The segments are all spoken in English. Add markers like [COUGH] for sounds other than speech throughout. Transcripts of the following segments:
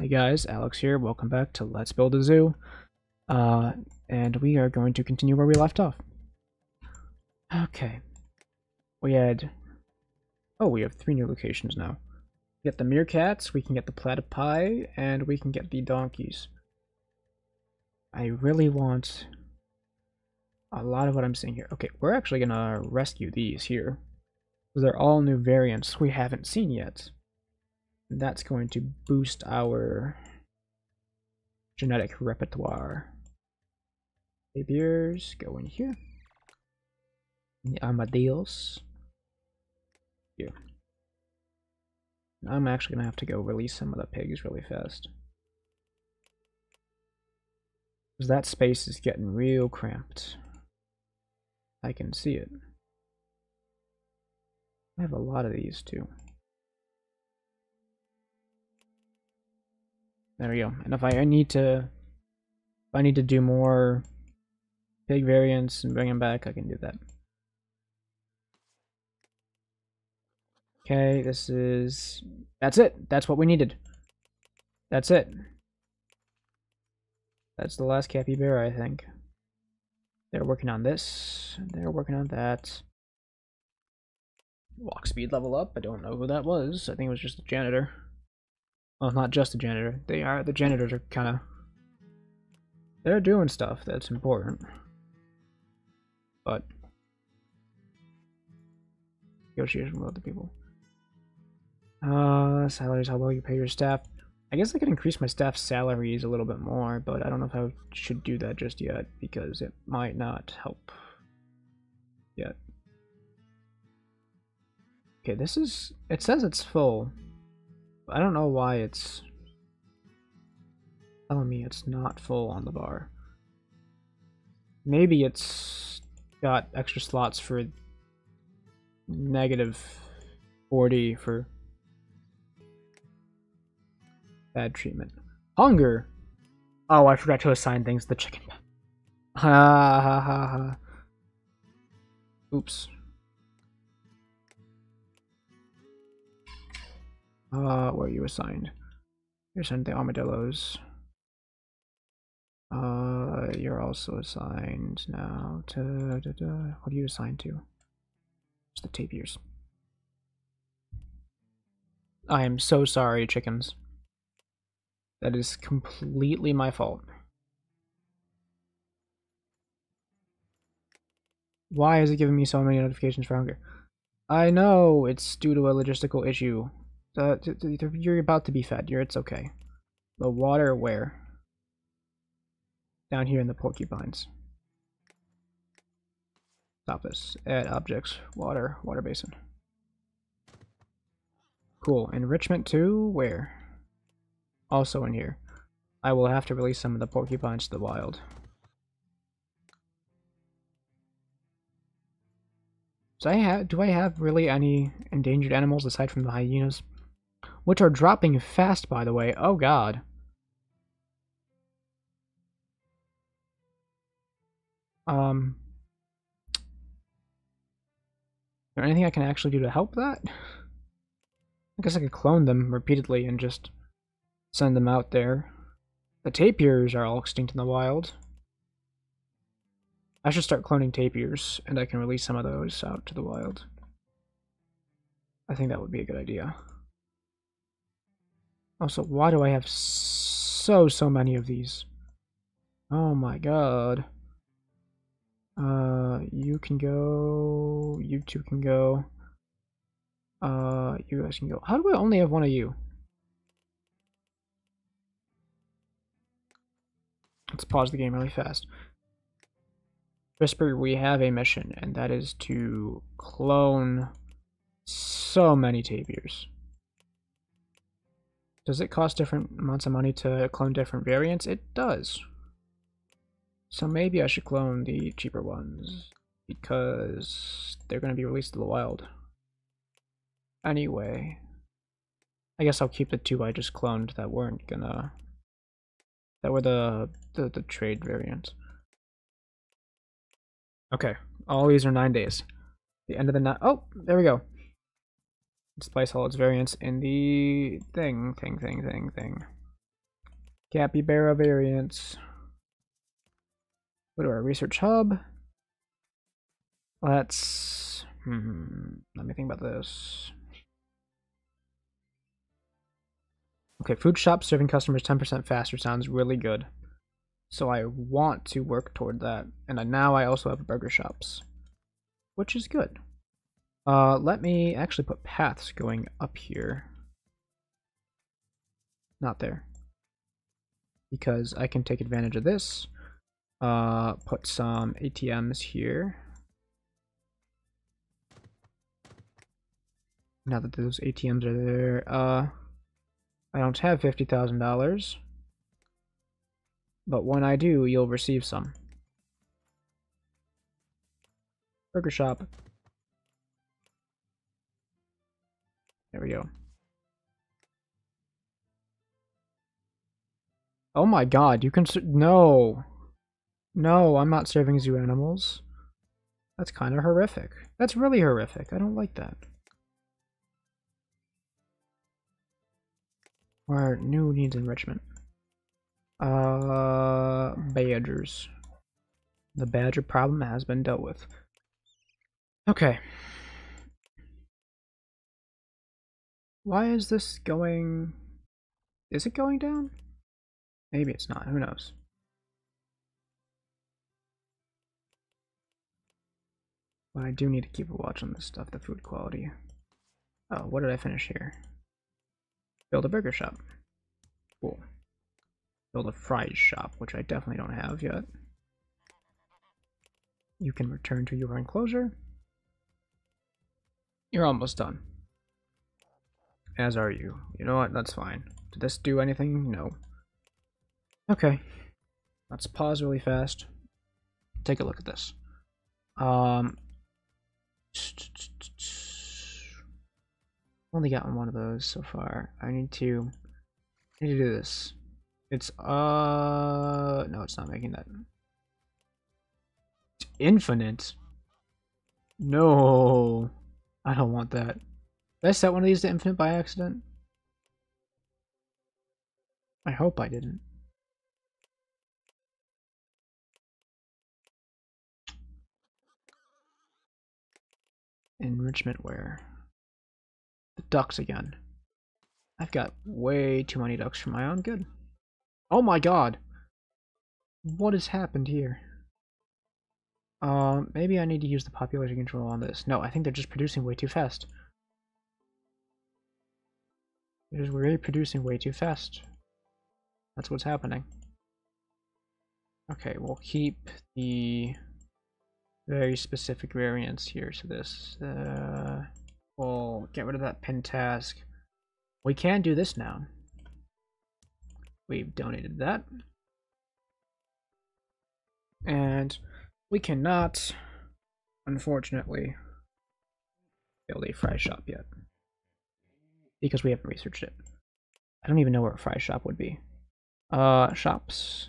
Hey guys, Alex here. Welcome back to Let's Build a Zoo. Uh, and we are going to continue where we left off. Okay. We had... Oh, we have three new locations now. We get the meerkats, we can get the platypi, and we can get the donkeys. I really want a lot of what I'm seeing here. Okay, we're actually gonna rescue these here. They're all new variants we haven't seen yet. That's going to boost our genetic repertoire. Tapirs go in here. The armadillos. Here. I'm actually gonna have to go release some of the pigs really fast. Because that space is getting real cramped. I can see it. I have a lot of these too. There we go. And if I need to, if I need to do more pig variants and bring them back, I can do that. Okay, this is, that's it. That's what we needed. That's it. That's the last capybara, I think. They're working on this. They're working on that. Walk speed level up. I don't know who that was. I think it was just the janitor. Well, not just the janitor. They are the janitors are kind of they're doing stuff that's important. But negotiation with other people. Uh, salaries, how well you pay your staff. I guess I could increase my staff salaries a little bit more, but I don't know if I should do that just yet because it might not help yet. Okay, this is, it says it's full. I don't know why it's telling me it's not full on the bar. Maybe it's got extra slots for negative 40 for bad treatment. Hunger! Oh, I forgot to assign things to the chicken. Ha ha ha ha. Oops. Uh, where are you assigned? You're assigned the armadillos. Uh, you're also assigned now to, to, to what are you assigned to? It's the tapirs. I am so sorry, chickens. That is completely my fault. Why is it giving me so many notifications for hunger? I know it's due to a logistical issue. Uh, you're about to be fed. You're, it's okay. The water where? Down here in the porcupines. Stop this. Add objects. Water. Water basin. Cool. Enrichment 2? Where? Also in here. I will have to release some of the porcupines to the wild. So I have, do I have really any endangered animals aside from the hyenas? Which are dropping fast, by the way. Oh god. Um, is there anything I can actually do to help that? I guess I could clone them repeatedly and just send them out there. The tapirs are all extinct in the wild. I should start cloning tapirs, and I can release some of those out to the wild. I think that would be a good idea. Also, why do I have so, so many of these? Oh my god. Uh, you can go, you two can go. Uh, you guys can go. How do I only have one of you? Let's pause the game really fast. Whisper, we have a mission, and that is to clone so many tapirs. Does it cost different amounts of money to clone different variants? It does. So maybe I should clone the cheaper ones, because they're going to be released to the wild. Anyway, I guess I'll keep the two I just cloned that weren't gonna that were the, the, the trade variants. Okay, all these are nine days. The end of the night. Oh, there we go. Display solids variants in the thing, thing, thing, thing, thing. Capybara variants. Go to our research hub. Let's hmm, let me think about this. Okay, food shop serving customers 10% faster sounds really good. So I want to work toward that. And now I also have burger shops, which is good. Uh, let me actually put paths going up here. Not there. Because I can take advantage of this. Uh, put some ATMs here. Now that those ATMs are there, uh, I don't have $50,000. But when I do, you'll receive some. Burger shop. There we go. Oh my god, you can... No! No, I'm not serving zoo animals. That's kind of horrific. That's really horrific. I don't like that. Our new needs enrichment. Uh, badgers. The badger problem has been dealt with. Okay. Why is this going... Is it going down? Maybe it's not. Who knows? But I do need to keep a watch on this stuff, the food quality. Oh, what did I finish here? Build a burger shop. Cool. Build a fries shop, which I definitely don't have yet. You can return to your enclosure. You're almost done. As are you. You know what? That's fine. Did this do anything? No. Okay. Let's pause really fast. Take a look at this. Um, only gotten one of those so far. I need to I need to do this. It's uh no, it's not making that. It's infinite. No, I don't want that. Did I set one of these to infinite by accident? I hope I didn't. Enrichment ware. The ducks again. I've got way too many ducks for my own good. Oh my god! What has happened here? Um, maybe I need to use the population control on this. No, I think they're just producing way too fast. They're just really producing way too fast. That's what's happening. Okay, we'll keep the very specific variants here. So this, uh, we'll get rid of that pin task. We can do this now. We've donated that. And we cannot, unfortunately, build a fry shop yet. Because we haven't researched it. I don't even know where a fry shop would be. Uh, shops.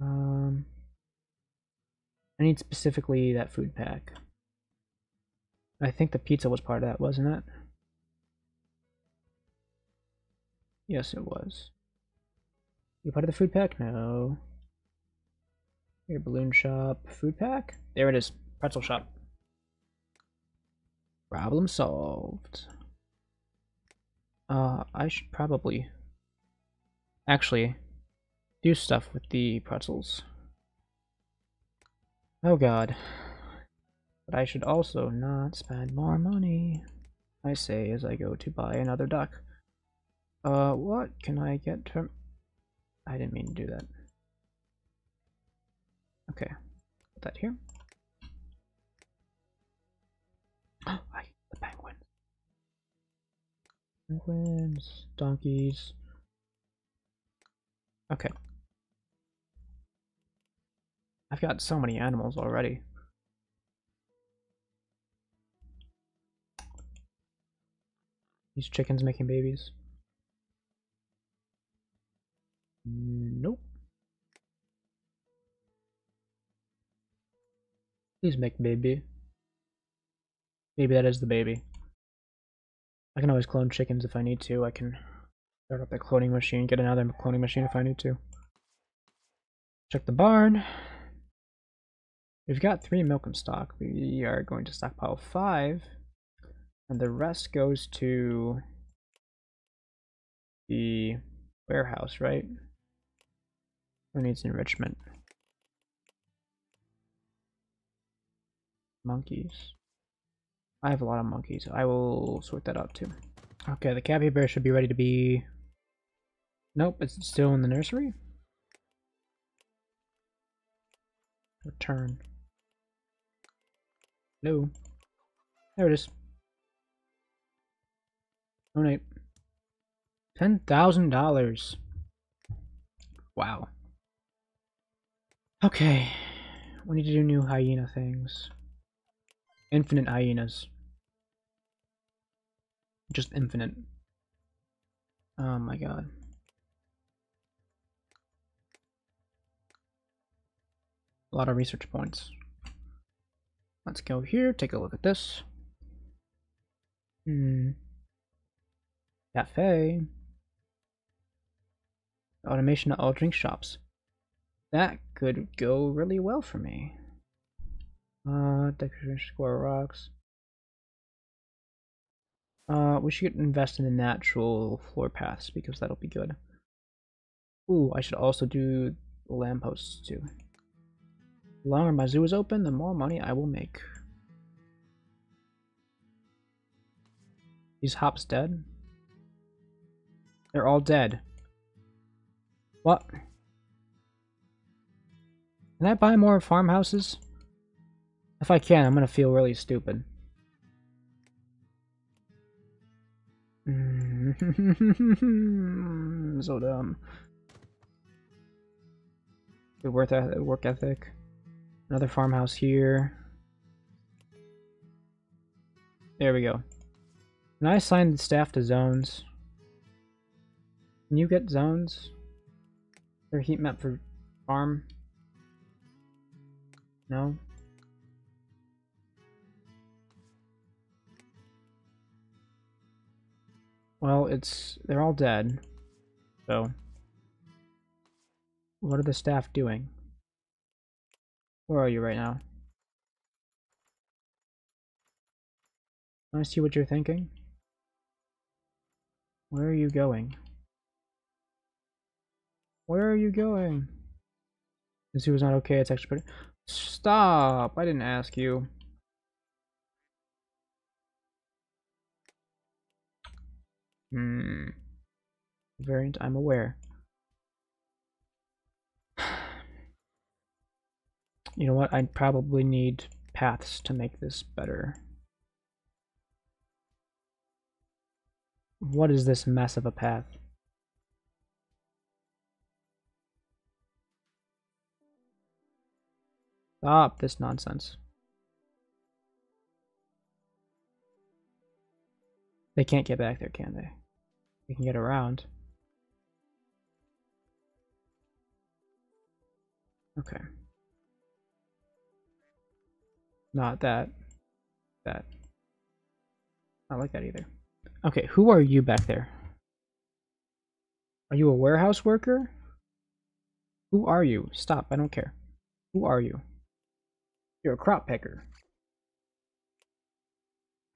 Um, I need specifically that food pack. I think the pizza was part of that, wasn't it? Yes, it was. You part of the food pack? No. Your balloon shop, food pack? There it is. Pretzel shop. Problem solved. Uh, I should probably actually do stuff with the pretzels. Oh god. But I should also not spend more money, I say as I go to buy another duck. Uh, what can I get from... I didn't mean to do that. Okay, put that here. Oh, the penguin. Penguins, donkeys. Okay. I've got so many animals already. These chickens making babies? Nope. Please make baby. Maybe that is the baby. I can always clone chickens if I need to. I can Start up the cloning machine, get another cloning machine if I need to. Check the barn. We've got three milk in stock. We are going to stockpile five. And the rest goes to the warehouse, right? Who needs enrichment? Monkeys. I have a lot of monkeys. I will sort that out too. Okay, the capybara should be ready to be... Nope, it's still in the nursery. Return. No. There it is. Donate. Ten thousand dollars. Wow. Okay. We need to do new hyena things. Infinite hyenas. Just infinite. Oh my god. A lot of research points. Let's go here, take a look at this. Hmm. Cafe. Automation at all drink shops. That could go really well for me. Uh, decoration square rocks. Uh, we should invest in the natural floor paths because that'll be good. Ooh, I should also do lampposts too. The longer my zoo is open, the more money I will make. These hops dead? They're all dead. What? Can I buy more farmhouses? If I can, I'm gonna feel really stupid. Mm-hmm. [LAUGHS] so dumb. Good work ethic. Another farmhouse here. There we go. Can I assign the staff to zones? Can you get zones? Or heat map for farm? No? Well, it's... they're all dead. So... What are the staff doing? Where are you right now? I see what you're thinking. Where are you going? Where are you going? This was not okay, it's actually pretty- Stop! I didn't ask you. Hmm. Variant, I'm aware. You know what? I probably need paths to make this better. What is this mess of a path? Stop this nonsense. They can't get back there, can they? They can get around. Okay. Not that. That. Not like that either. Okay, who are you back there? Are you a warehouse worker? Who are you? Stop, I don't care. Who are you? You're a crop picker.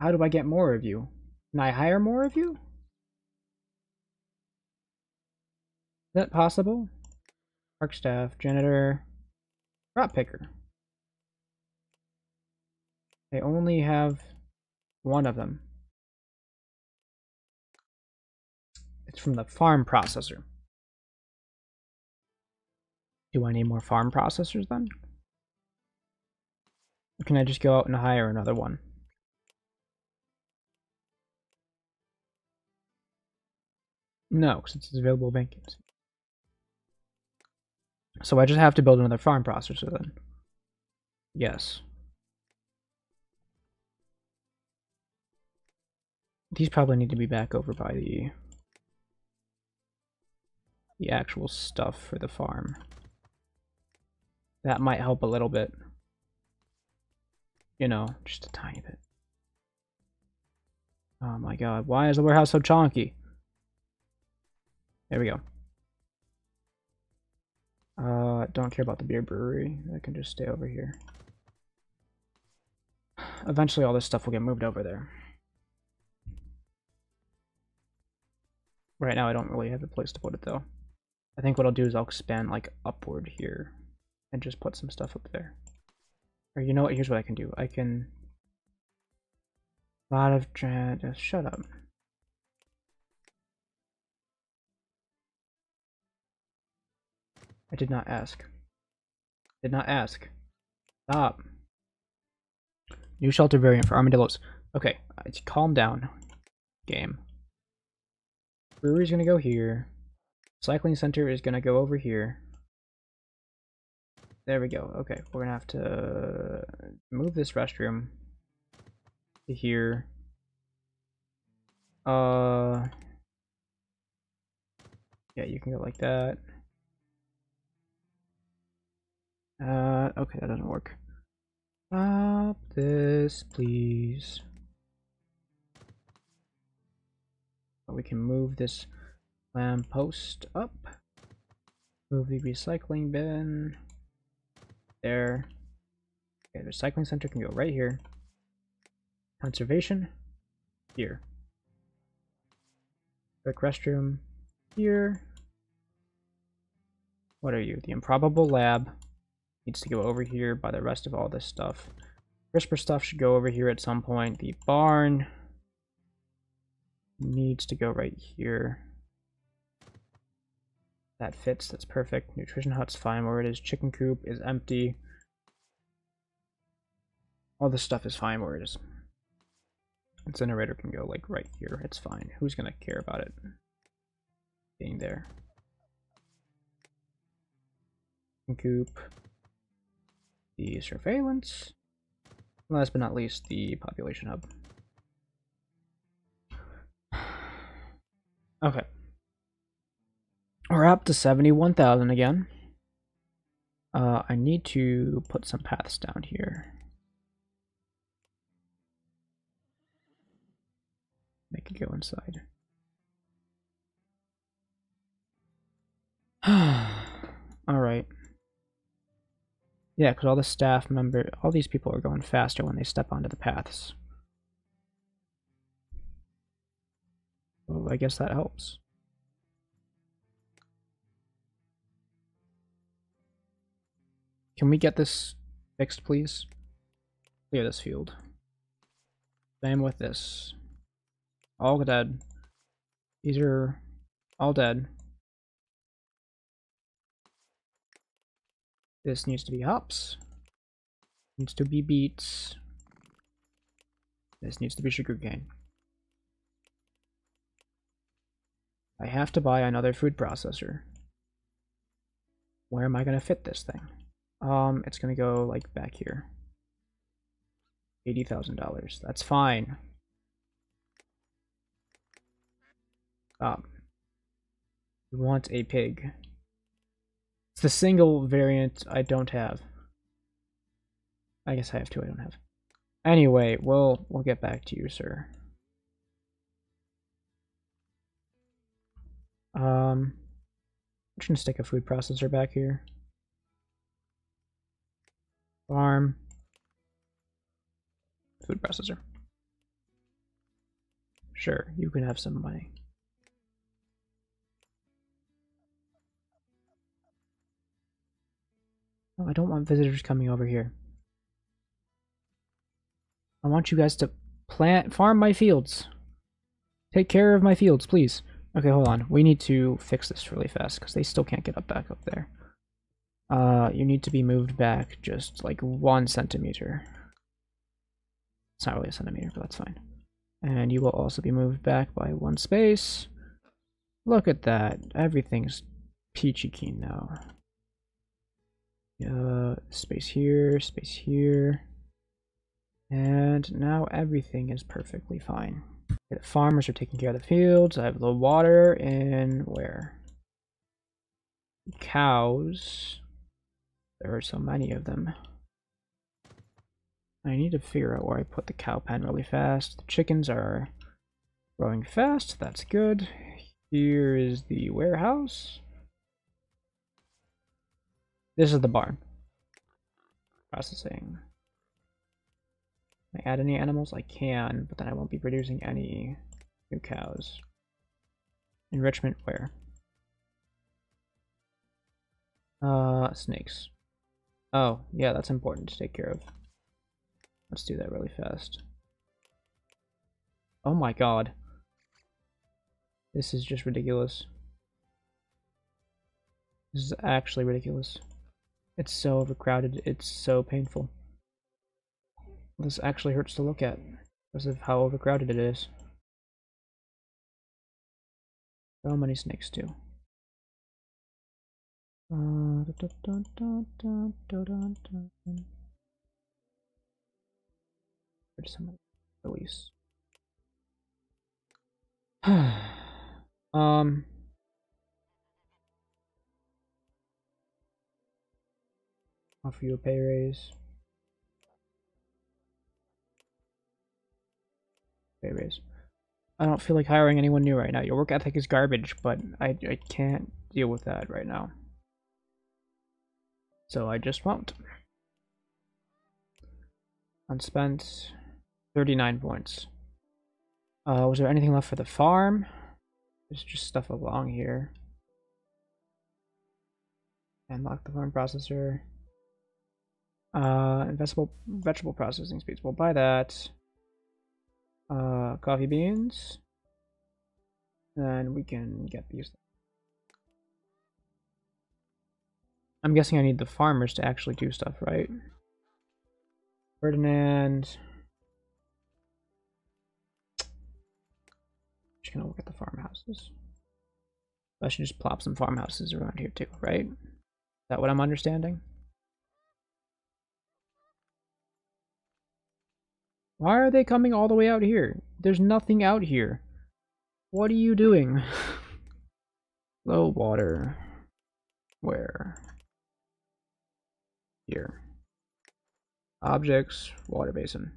How do I get more of you? Can I hire more of you? That possible? Park staff, janitor, crop picker. They only have one of them. It's from the farm processor. Do I need more farm processors then? Or can I just go out and hire another one? No, because it's available vacancy. So I just have to build another farm processor then. Yes. These probably need to be back over by the the actual stuff for the farm. That might help a little bit. You know, just a tiny bit. Oh my god, why is the warehouse so chonky? There we go. Uh, don't care about the beer brewery. That can just stay over here. Eventually all this stuff will get moved over there. Right now I don't really have a place to put it though. I think what I'll do is I'll expand like upward here and just put some stuff up there. Or you know what, here's what I can do. I can... A lot of... Shut up. I did not ask. Did not ask. Stop. New shelter variant for armadillos. Okay, it's calm down. Game. Brewery's gonna go here. Cycling center is gonna go over here. There we go. Okay, we're gonna have to move this restroom to here. Uh, yeah, you can go like that. Uh, okay, that doesn't work. Stop this, please. We can move this lamp post up. Move the recycling bin. There. Okay, the recycling center can go right here. Conservation. Here. Quick restroom. Here. What are you? The improbable lab needs to go over here by the rest of all this stuff. CRISPR stuff should go over here at some point. The barn needs to go right here. That fits, that's perfect. Nutrition hut's fine where it is. Chicken coop is empty. All this stuff is fine where it is. Incinerator can go like right here, it's fine. Who's gonna care about it being there? Coop the surveillance. Last but not least, the population hub. [SIGHS] Okay. We're up to 71,000 again. Uh, I need to put some paths down here. Make it go inside. [SIGHS] Alright. Yeah, because all the staff member, all these people are going faster when they step onto the paths. Well, I guess that helps. Can we get this fixed, please? Clear this field. Same with this. All dead. These are all dead. This needs to be hops. Needs to be beets. This needs to be sugarcane. I have to buy another food processor. Where am I going to fit this thing? Um, it's going to go like back here. $80,000. That's fine. Um, we want a pig. It's the single variant I don't have. I guess I have two I don't have. Anyway, we'll we'll get back to you, sir. Um, I'm just gonna stick a food processor back here. Farm. Food processor. Sure, you can have some money. Oh, I don't want visitors coming over here. I want you guys to plant, farm my fields. Take care of my fields, please. Okay, hold on. We need to fix this really fast because they still can't get up back up there. Uh, you need to be moved back just like one centimeter. It's not really a centimeter, but that's fine. And you will also be moved back by one space. Look at that. Everything's peachy keen now. Uh, space here, space here. And now everything is perfectly fine. The farmers are taking care of the fields. I have the water and where? Cows. There are so many of them. I need to figure out where I put the cow pen really fast. The chickens are growing fast. That's good. Here is the warehouse. This is the barn. Processing. Can I add any animals? I can, but then I won't be producing any new cows. Enrichment where? Uh, snakes. Oh, yeah, that's important to take care of. Let's do that really fast. Oh my god. This is just ridiculous. This is actually ridiculous. It's so overcrowded, it's so painful. This actually hurts to look at because of how overcrowded it is. So many snakes too. Uh, release? [SIGHS] um offer you a pay raise. Pay raise. I don't feel like hiring anyone new right now. Your work ethic is garbage, but I, I can't deal with that right now. So I just won't. Unspent 39 points. Uh, was there anything left for the farm? There's just stuff along here. Unlock the farm processor. Uh, vegetable vegetable processing speeds. We'll buy that. Uh, coffee beans. Then we can get these. I'm guessing I need the farmers to actually do stuff, right? Ferdinand. Just gonna look at the farmhouses. I should just plop some farmhouses around here too, right? Is that what I'm understanding? Why are they coming all the way out here? There's nothing out here. What are you doing? [LAUGHS] Low water. Where? Here. Objects, water basin.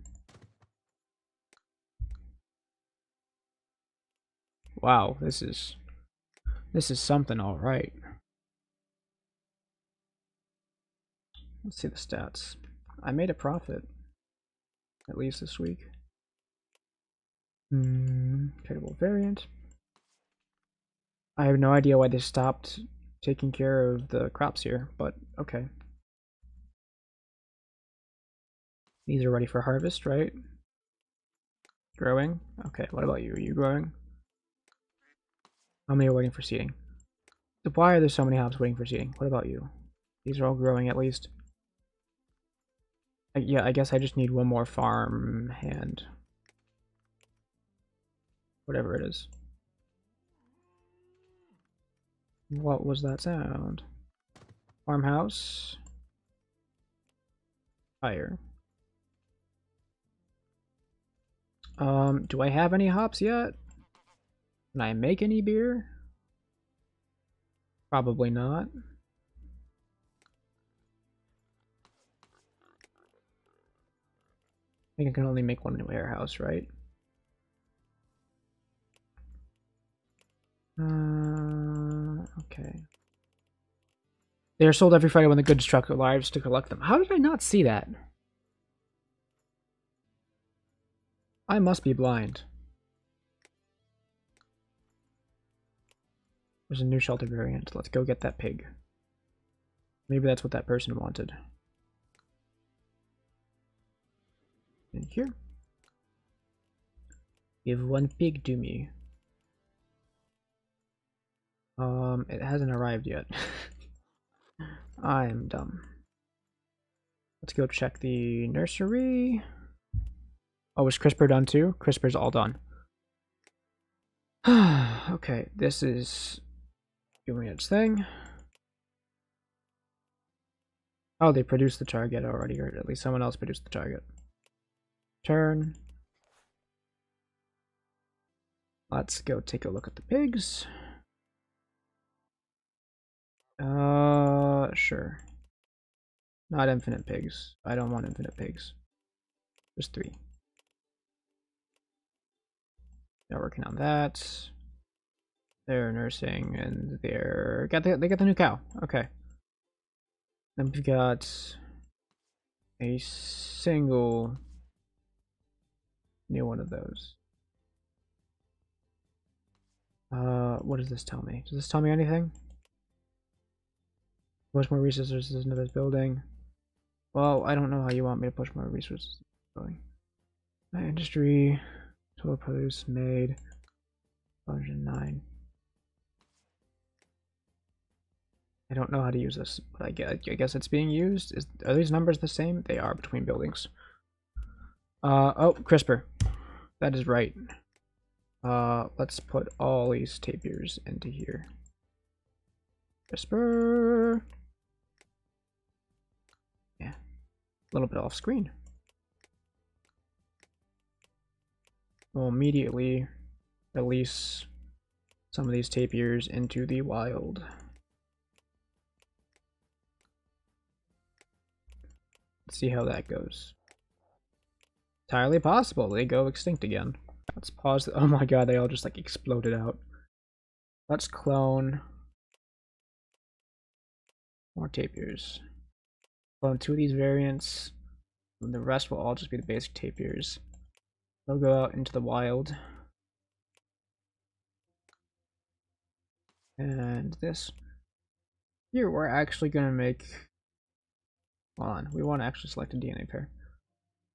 Wow, this is this is something all right. Let's see the stats. I made a profit at least this week. Hmm, tradable variant. I have no idea why they stopped taking care of the crops here, but okay. These are ready for harvest, right? Growing? Okay, what about you? Are you growing? How many are waiting for seeding? So, why are there so many hops waiting for seeding? What about you? These are all growing at least. Yeah, I guess I just need one more farm hand. Whatever it is. What was that sound? Farmhouse. Fire. Um, do I have any hops yet? Can I make any beer? Probably not. I think I can only make one new warehouse, right? Uh, okay. They are sold every Friday when the goods truck arrives to collect them. How did I not see that? I must be blind. There's a new shelter variant. Let's go get that pig. Maybe that's what that person wanted. Here. Give one pig to me. Um, it hasn't arrived yet. [LAUGHS] I am dumb. Let's go check the nursery. Oh, is CRISPR done too? CRISPR's all done. [SIGHS] okay, this is doing its thing. Oh, they produced the target already, or at least someone else produced the target. Turn. Let's go take a look at the pigs. Uh, sure. Not infinite pigs. I don't want infinite pigs. Just three. Now working on that. They're nursing and they're got the, they got the new cow. Okay. Then we've got a single new one of those. Uh, what does this tell me? Does this tell me anything? Push more resources into this building. Well, I don't know how you want me to push more resources building. My industry, total produce made, 109. I don't know how to use this, but I guess it's being used. Is Are these numbers the same? They are between buildings. Uh, oh, CRISPR. That is right. Uh, let's put all these tapirs into here. CRISPR. Yeah, a little bit off screen. We'll immediately release some of these tapirs into the wild. See how that goes. Entirely possible. They go extinct again. Let's pause. [LAUGHS] Oh my god, they all just like exploded out. Let's clone more tapirs. Clone two of these variants. And the rest will all just be the basic tapirs. They'll go out into the wild. And this. Here, we're actually going to make Hold on, we want to actually select a DNA pair.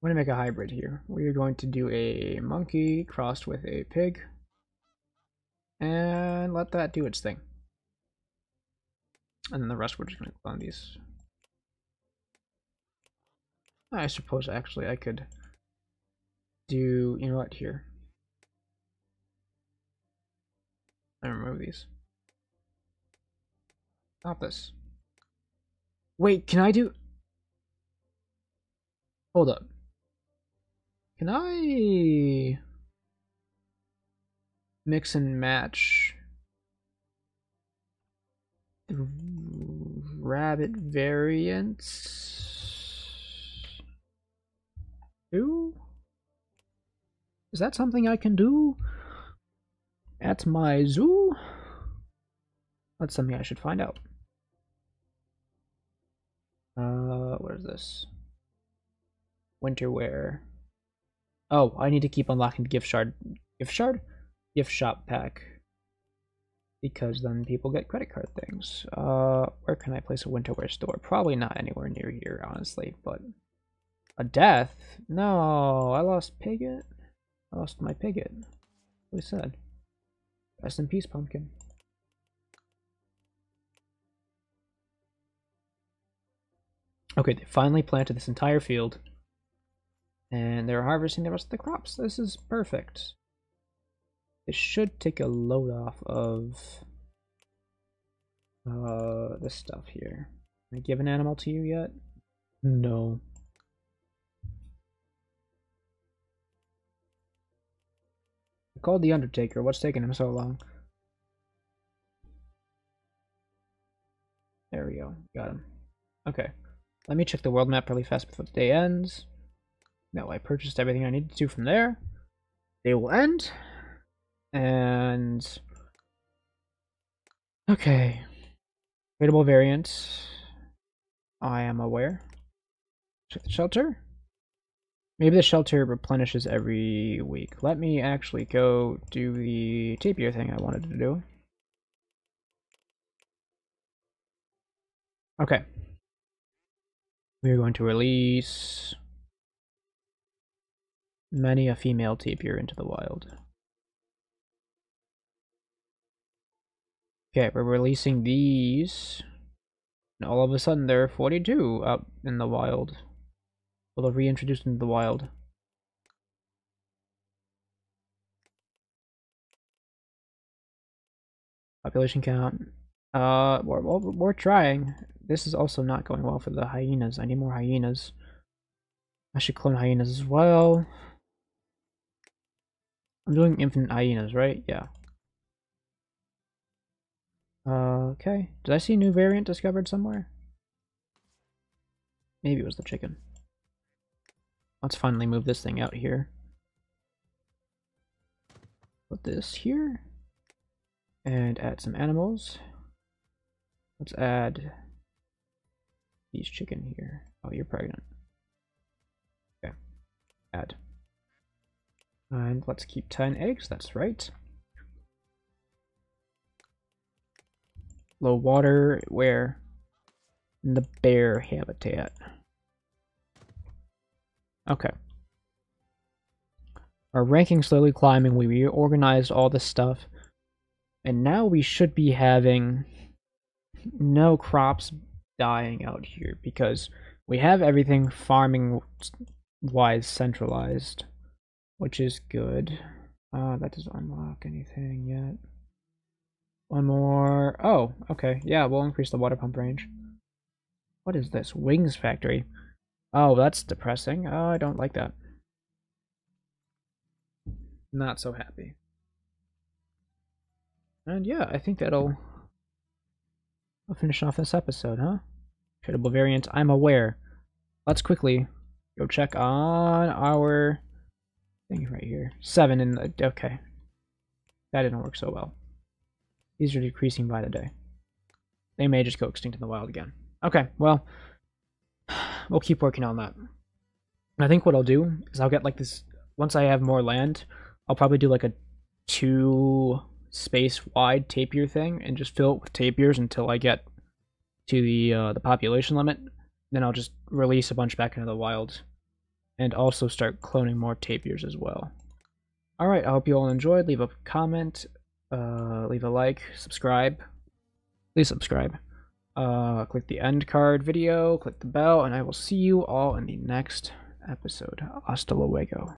We're going to make a hybrid here. We are going to do a monkey crossed with a pig. And let that do its thing. And then the rest we're just going to clone these. I suppose actually I could do, you know what, here. I remove these. Stop this. Wait, can I do... Hold up. Can I mix and match the rabbit variants? Is that something I can do at my zoo? That's something I should find out. Uh, what is this? winter wear. Oh, I need to keep unlocking gift shard. Gift shard? Gift shop pack. Because then people get credit card things. Uh, where can I place a winter wear store? Probably not anywhere near here, honestly, but... A death? No, I lost Piglet. I lost my Piglet. We said. Rest in peace, Pumpkin. Okay, they finally planted this entire field and they're harvesting the rest of the crops. This is perfect. It should take a load off of uh, this stuff here. Can I give an animal to you yet? No. I called the Undertaker. What's taking him so long? There we go. Got him. Okay. Let me check the world map really fast before the day ends. No, I purchased everything I needed to from there. They will end. And... Okay. Tradable variant. I am aware. Check the shelter. Maybe the shelter replenishes every week. Let me actually go do the tapir thing I wanted to do. Okay. We are going to release many a female tapir into the wild. Okay, we're releasing these. And all of a sudden there are 42 up in the wild. Well, they're reintroduced into the wild. Population count. Uh, we're, we're, we're trying. This is also not going well for the hyenas. I need more hyenas. I should clone hyenas as well. I'm doing infinite hyenas, right? Yeah. Uh, okay. Did I see a new variant discovered somewhere? Maybe it was the chicken. Let's finally move this thing out here. Put this here. and add some animals. Let's add these chicken here. Oh, you're pregnant. Okay. Add. And let's keep 10 eggs, that's right. Low water, where? In the bear habitat. Okay. Our ranking slowly climbing, we reorganized all this stuff. And now we should be having no crops dying out here because we have everything farming wise centralized, which is good. Uh, that doesn't unlock anything yet. One more. Oh, okay. Yeah, we'll increase the water pump range. What is this? Wings factory. Oh, that's depressing. Oh, I don't like that. Not so happy. And yeah, I think that'll I'll finish off this episode, huh? Tradable variant, I'm aware. Let's quickly go check on our thing right here. Seven in the okay. That didn't work so well. These are decreasing by the day. They may just go extinct in the wild again. Okay, well, [SIGHS] we'll keep working on that. I think what I'll do is I'll get like this, once I have more land, I'll probably do like a two space wide tapir thing and just fill it with tapirs until I get to the uh, the population limit. Then I'll just release a bunch back into the wild and also start cloning more tapirs as well. Alright, I hope you all enjoyed. Leave a comment, uh, leave a like, subscribe. Please subscribe. Uh, click the end card video, click the bell, and I will see you all in the next episode. Hasta luego.